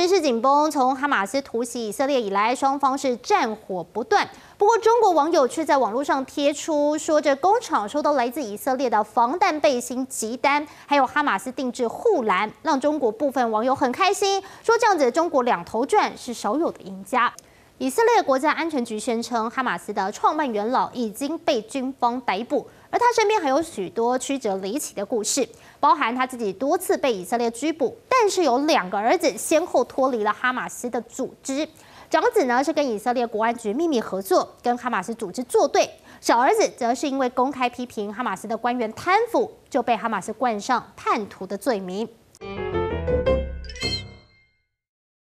局势紧绷，从哈马斯突袭以色列以来，双方是战火不断。不过，中国网友却在网络上贴出说，这工厂收到来自以色列的防弹背心急单，还有哈马斯定制护栏，让中国部分网友很开心，说这样子中国两头赚是少有的赢家。以色列国家安全局宣称，哈马斯的创办元老已经被军方逮捕，而他身边还有许多曲折离奇的故事，包含他自己多次被以色列拘捕，但是有两个儿子先后脱离了哈马斯的组织。长子呢是跟以色列国安局秘密合作，跟哈马斯组织作对；小儿子则是因为公开批评哈马斯的官员贪腐，就被哈马斯冠上叛徒的罪名。